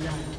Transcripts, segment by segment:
blood.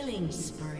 Killing spree.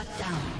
Shut down.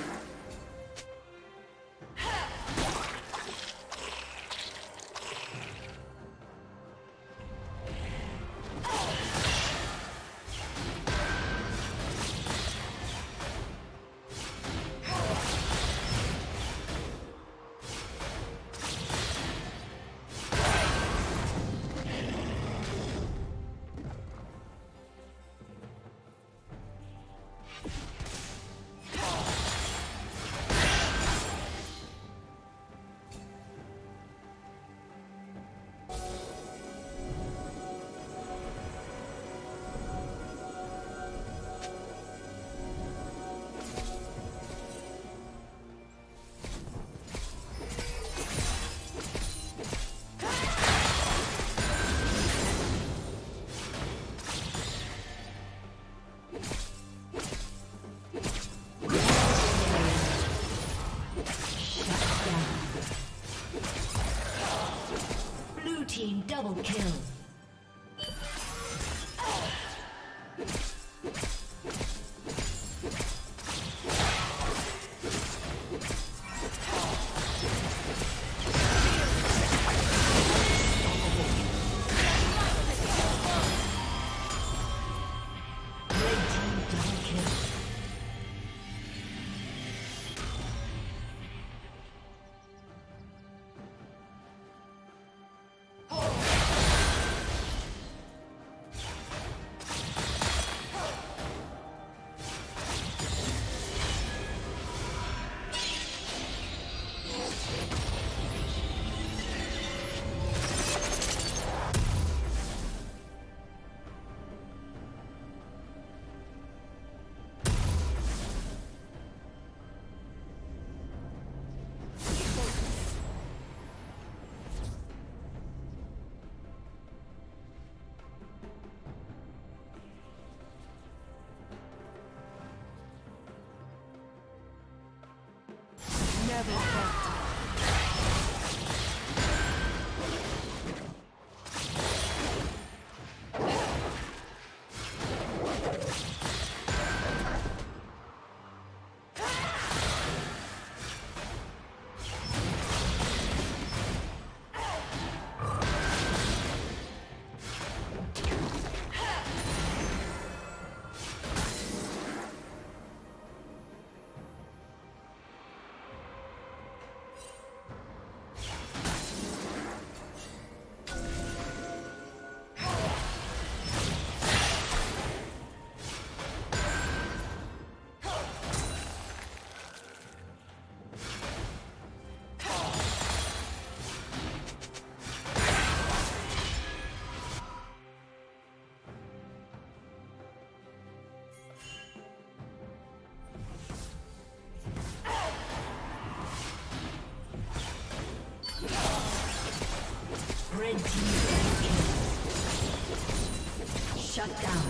Shut down.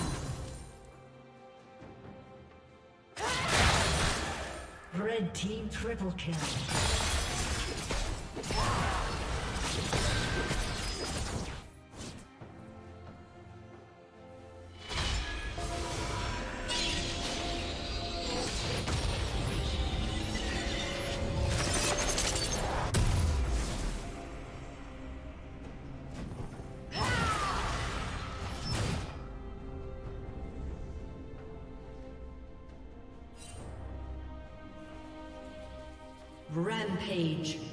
Red team triple kill. Rampage.